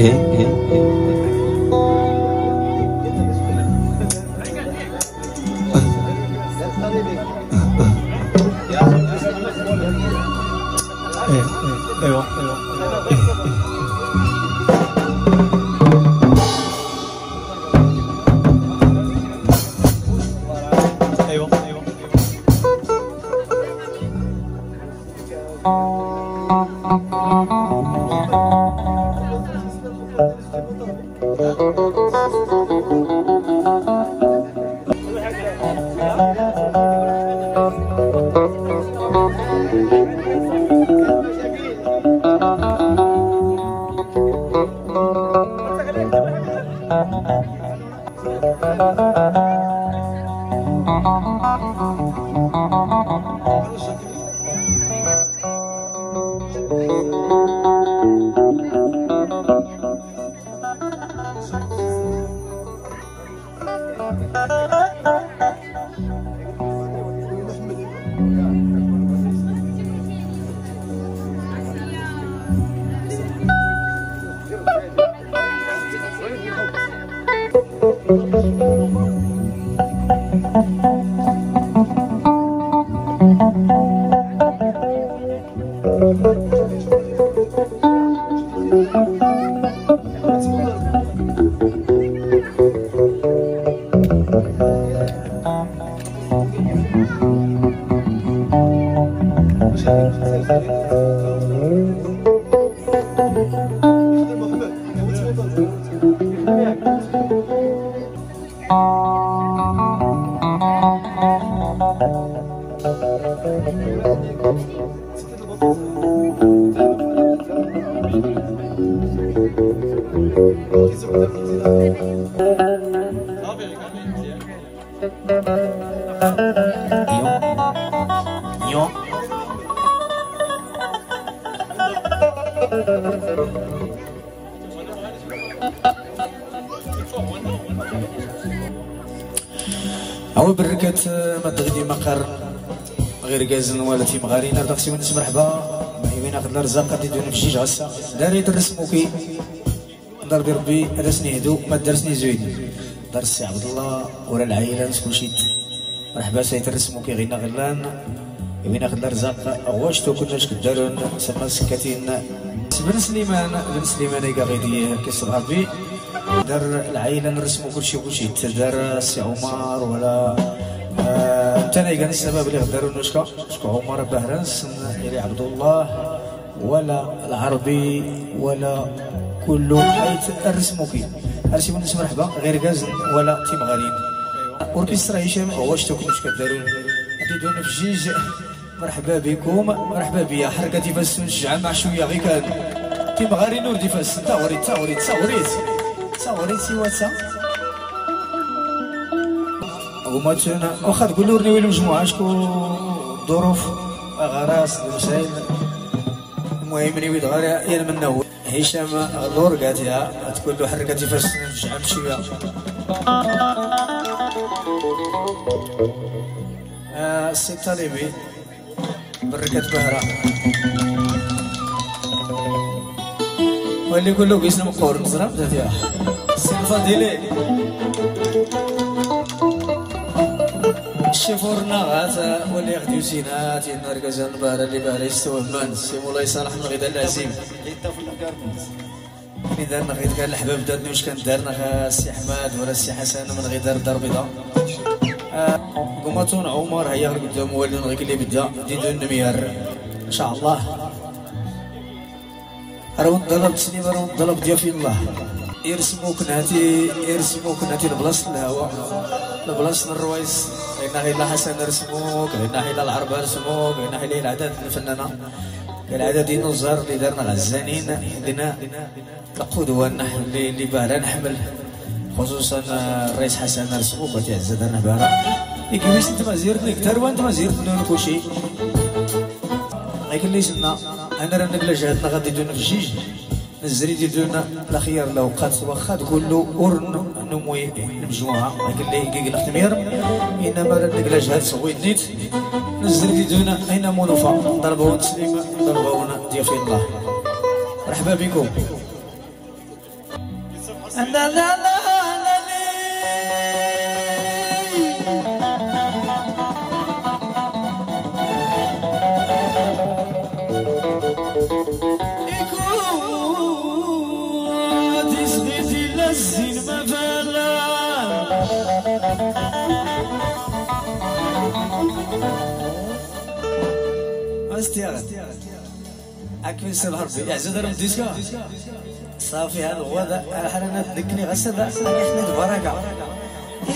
eh, eh, هو بركات ما تغدي مقر غير كازن ولا في مغارين رقصي ونس مرحبا وين اخذ الرزاق غادي في جيج غسا داري ترسموكي دار بربي درسني هدو ما درسني زوين. دار السي عبد الله ولا العائله نسكن شي مرحبا سي ترسموكي غينا غلان. وين اخذ الرزاق واش تو كنا شك دارون سما سكاتين بن سليمان بن سليمان يقا غيدي كيس ربي. دار العائله نرسمو كلشي كلشي دار السي عمر ولا تاني كان السبب اللي غداروا نشكا شكو عمر بهرنس عبد الله ولا العربي ولا كله. حيث الرسمو كي هرسي من مرحبا. غير غاز ولا تيم غارين أوركسترا هشام واش تو كنتش كدارون غادي دون في جيج مرحبا بكم. مرحبا بيا. حركة تيفاس نشجع مع شوية غير كان تيم غارين نور تيفاس تصوري تصوري تصوري تصوري سيواتسا هما واخا تقول ورني وين المجموعه شكون؟ ظروف غراس المسائل المهم اللي ويد غير يا منه هشام دور قاتها تقول له حركتي فاش نرجع شوية آه السي طالبي بركة بهرة واللي يقول له قيس مقور نزرم ذاتي السي الفضيلي شفورنا غاتا واللي يغديو سينات ينرقز البارة اللي بارا يستوهمان سي مولاي صالح من غدا العزيم. اللي دارنا غير كان الحباب دارنا واش كان دارنا السي حماد ولا السي حسن من غير دار الدار البيضاء. قمتون عمر هيا قدام والدين غير اللي بدأ. ديدو النمير إن شاء الله. رون طلب سليم رون طلب ضيافي الله يرسموك نهاتي يرسموك نهاتي البلاصة الهواء. البلاصة الروايس غير غير حسن رسموك غير غير العرب رسموك غير غير العدد الفنانة العدد الزهر اللي دارنا غزانين عندنا القدوة اللي اللي باه نحمل خصوصا الرئيس حسن رسموك وتعزز أنا بارا يكويس انت ما زيرتني كتر وانت ما زيرتني كل شيء لكن ليش لنا أنا راه نقلا جهدنا غادي دونا في الجيج نزري ديالنا الاخيار الاوقات واخا تقول له نموي لكن نقلا جهد سويت نيت ديالنا أين منوفا ضربون ضربون الله. مرحبا بكم. لا لا لا. استياغ. أكمل سبع ربي اعزاد رب ديسكا صافي هذا هو ذا. الحرنا تذكرني غسل أحمد بركة.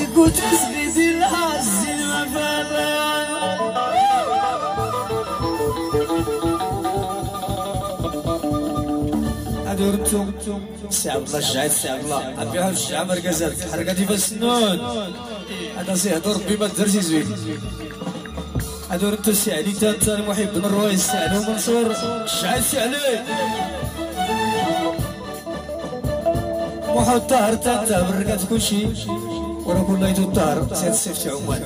يقول تسبيدي العز ما ادورتم سي عبد الله الشعيب سي عبد الله. ابيها الشعب مركزات حركه ديال السنون. هذا سي هدور بما درتي زوين. هادو انت سي علي انت المحب بن الرويس سي علي منصور الشعيب سي علي محمد الطاهر تا بركات كلشي. ورا كل نايتو الطاهر سيد السيف عمان.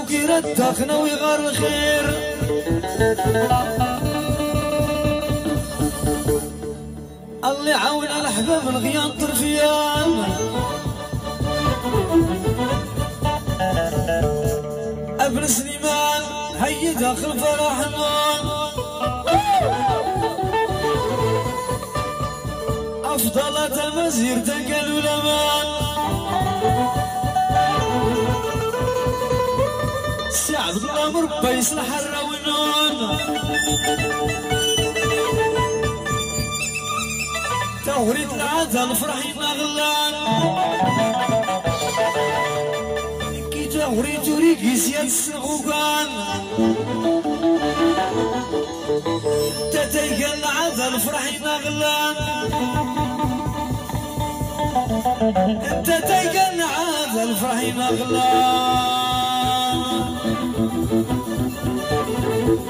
بوكي ردخنا ويغار الخير. الله يعاون الأحباب الغيان طرفيان أبن سليمان هيا داخل فرحنا أفضل تمزير تلقى العلماء سعد الأمر بيصلح الرونون توريد العادة الفرح مغلان. كي توريد توريك زياد السغوقان تتيقى العادة الفرح مغلان. انت تيقى العادة الفرح Thank you.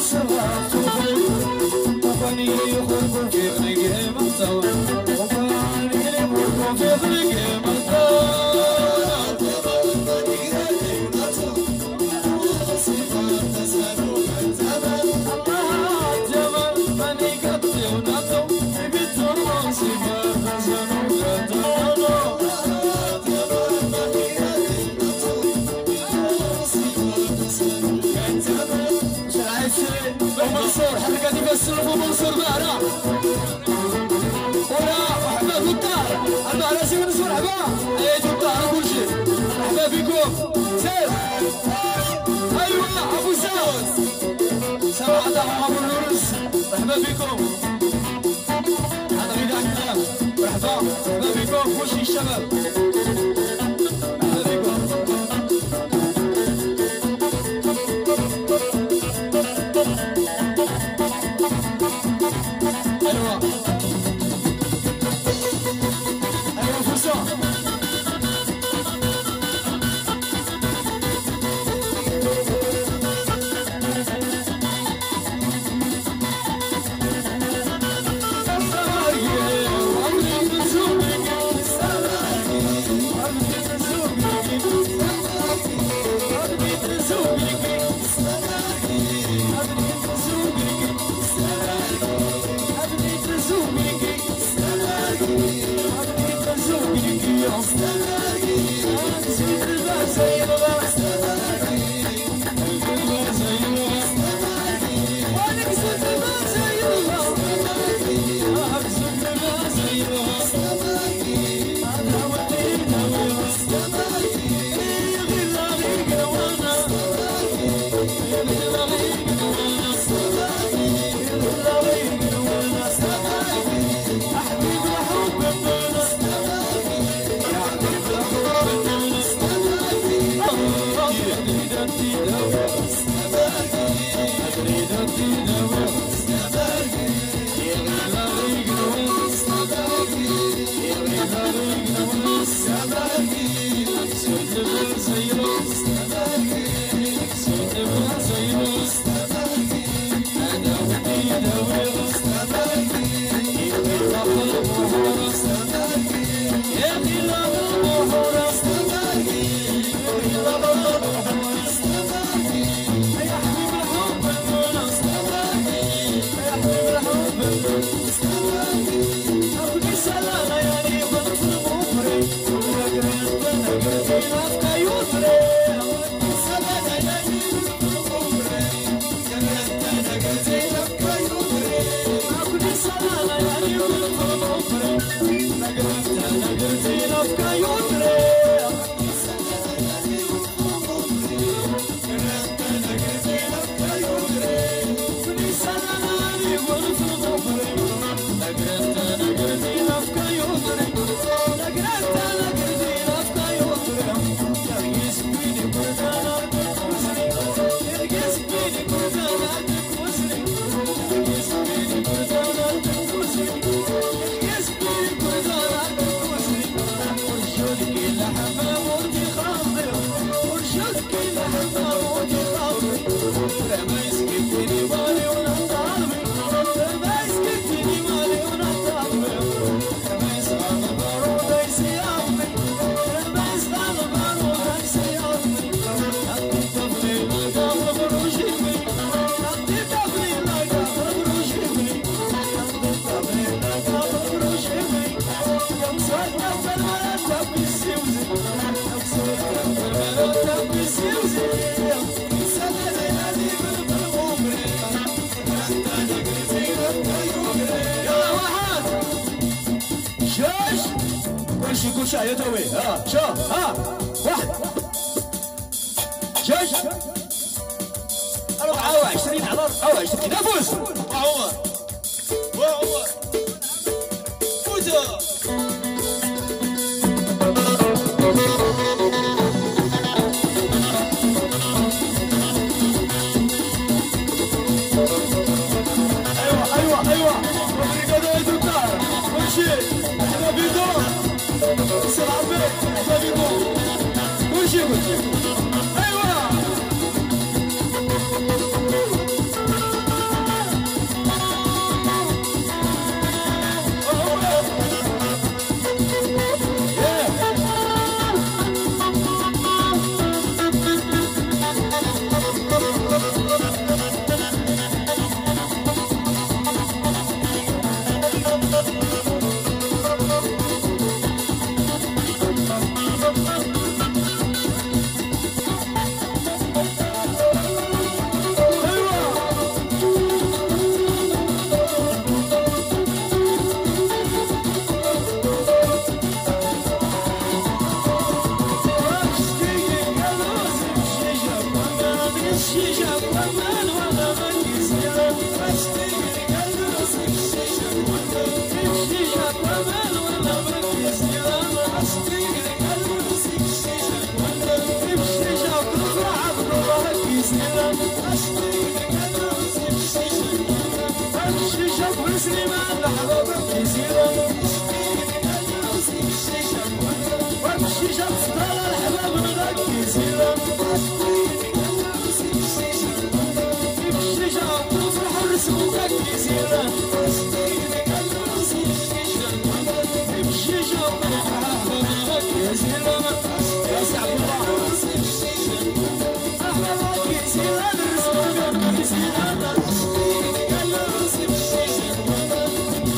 Thank you. سماحة ابو نورس مرحبا بكم هذا غدا كلام مرحبا مرحبا بكم شيء الشباب. Thanks. شوش كلشي كلشي عيطوي أيوة ها آه، شو؟ ها واحد. شوش أربعة وعشرين على أربعة وعشرين كذا فوز وعمر فوزة. 借过借过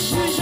是。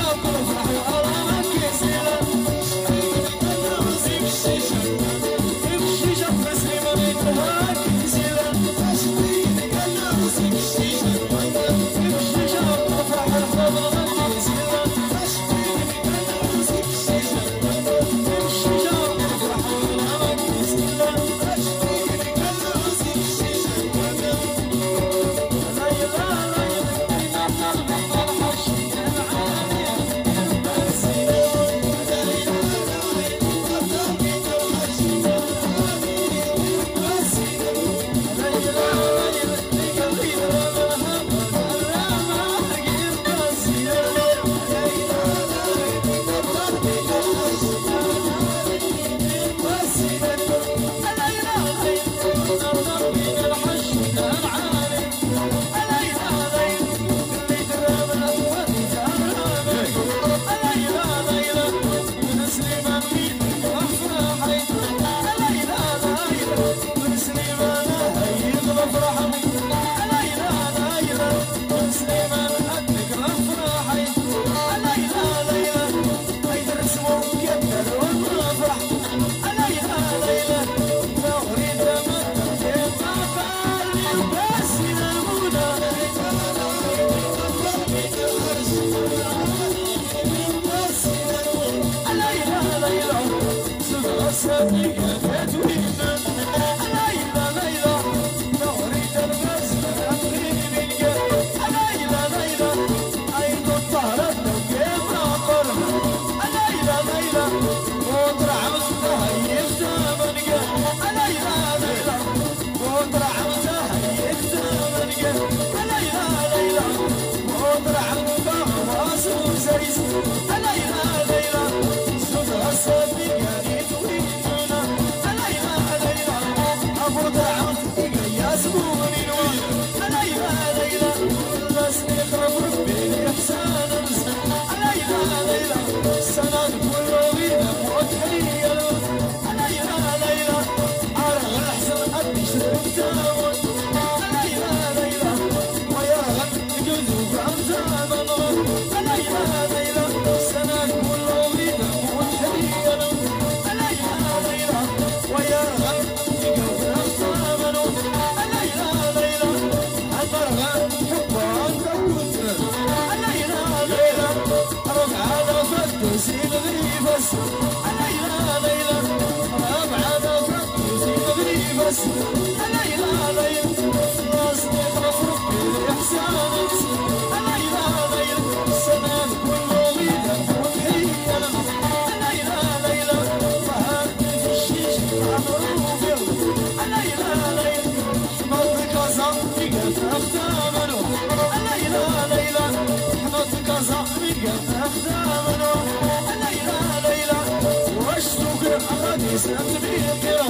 غادي سنت بيقرا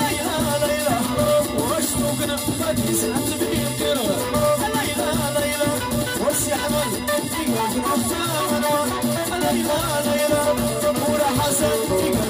ليلى ليلى واش تقرا غادي سنت بيقرا ليلى ليلى واش يحمل يقف أختامنو ليلى ليلى ورا حسن يقف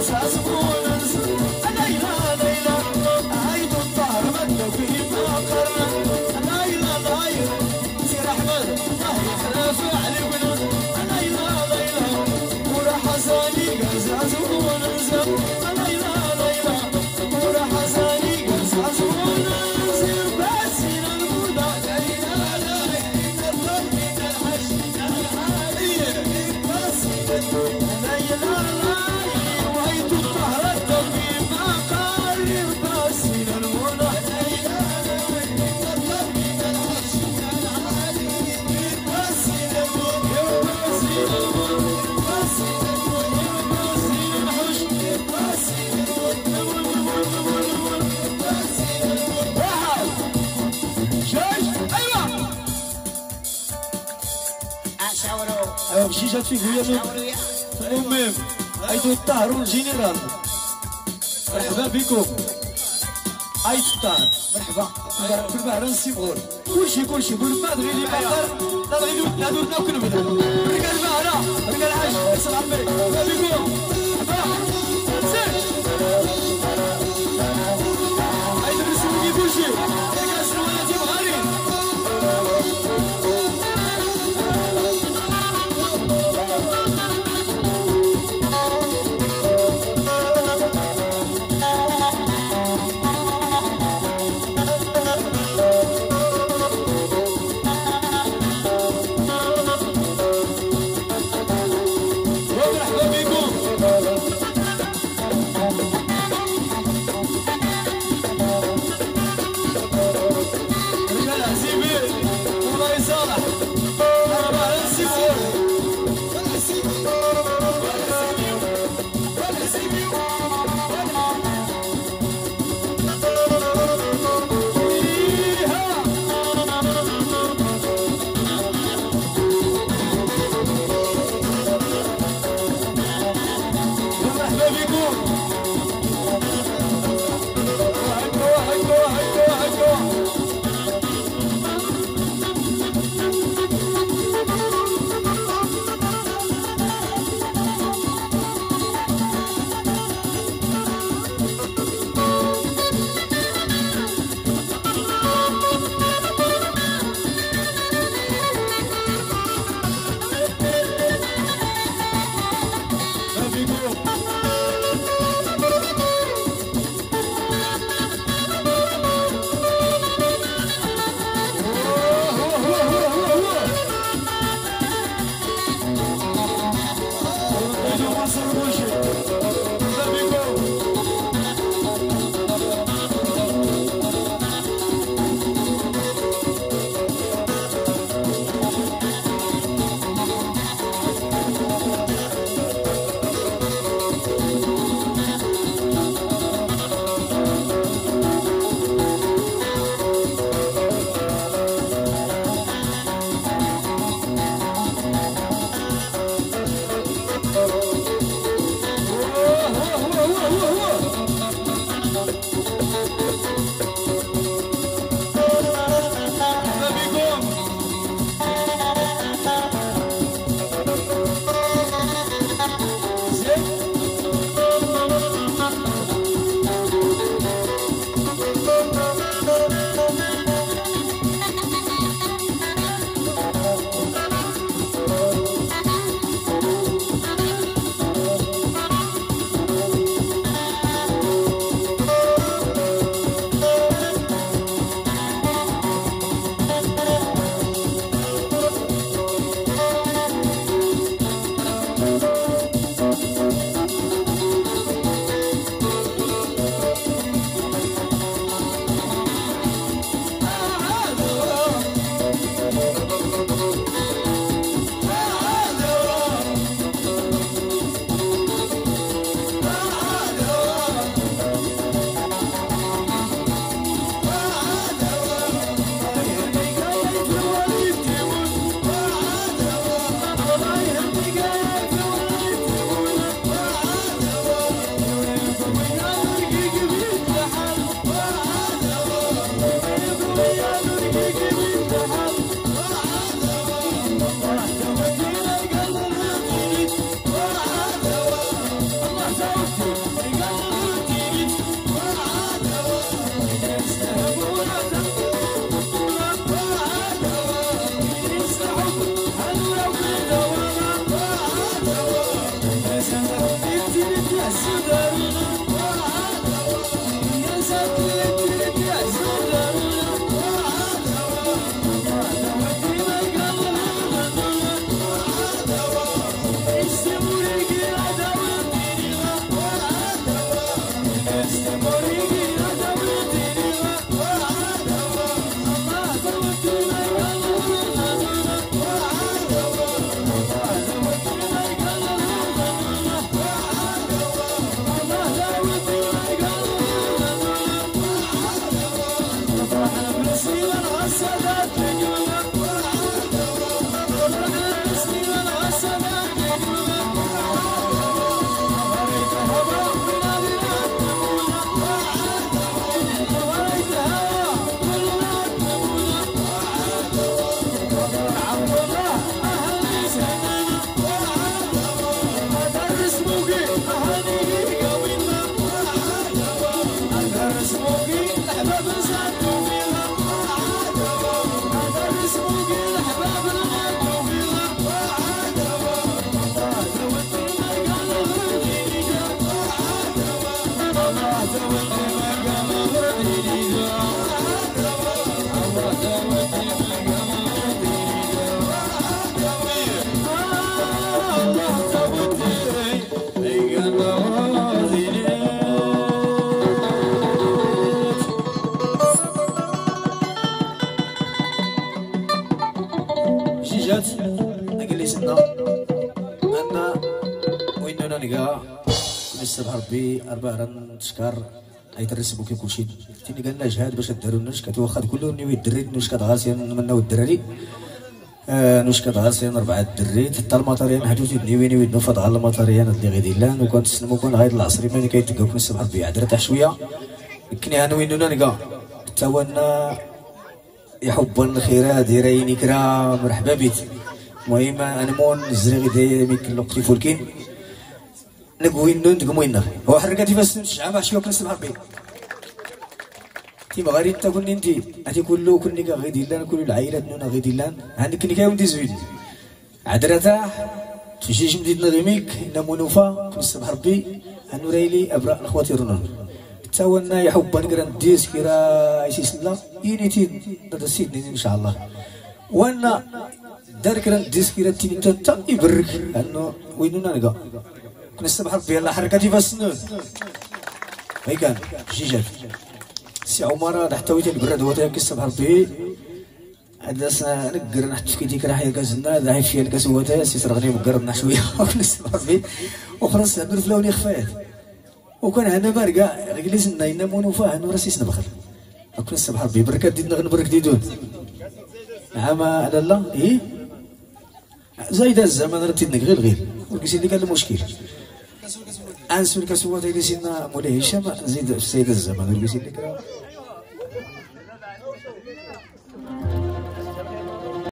شيشة في غياب المهم أيدو الطهر والجنرال مرحبا بكم أيد الطهر مرحبا في البحر نسيبغور كلشي كلشي كل ما دغيا لي باقر لا دغيا نادو ناكل بدا رجال البحر رجال العاش صلاح بك بكم نلقى الصبح ربي أربعة تشكر أي ترسبو كي كلشي تيني قالنا جهاد باش دارو نوش كتوخد كله نيوي الدري نوش كتغاسين منا والدراري آه، نوش كتغاسين أربعة الدري حتى المطاريان حدوتي نيوي نيوي نوفد على المطاريان اللي غادي لأن وكان تسلمو كان غايد العصري ملي كيتلقاو الصبح ربي عدرا تاع شوية كني أنا وين نلقى توانا يحب الخيرات ديريني كرام مرحبا بك المهم أنا مون زريغي داير ميك لقتي فولكين نقوين نون تقومين هو حركاتي بس نشعى ما شوك نسمع ربي تي مغاري تا كون إنتي أتي كله كني غيدي لأن كل العائلة نونا غيدي لأن عندك كني كاون دي زوين. عدرتا تجيش مديد نغيميك نمونوفا نسمع ربي انو ريلي ابرا اخواتي رونون تاونا يحب نقرا نديس كيرا يسيس الله. ينيتي ندسيتني إن شاء الله. وأنا دار كرا نديس كيرا تيني تا يبرك انه وينو نلقى الصبح ربي يلا حركاتي فاسنون هاي كان جيجات سي عمر راه حتى ويتي البراد تاكل الصبح ربي هذا نقر نحط في ديك راح كازنا ذا هي فيها الكاس هو تا سي سرغني مقربنا شوية. الصبح ربي وخرج نعمل فلوني خفات وكان هنا بارقا جلس ناينا مونو فاهن وراسيس نبخل. أكون الصبح ربي بركات ديد نغن برك ديدون نعم على الله. إيه؟ زايد الزمن رتي غير غير. ورقسي اللي كان المشكل. أنسو الكسوة اللي سينا مولاي هشام زيد في سيد الزمن ورقسي اللي كان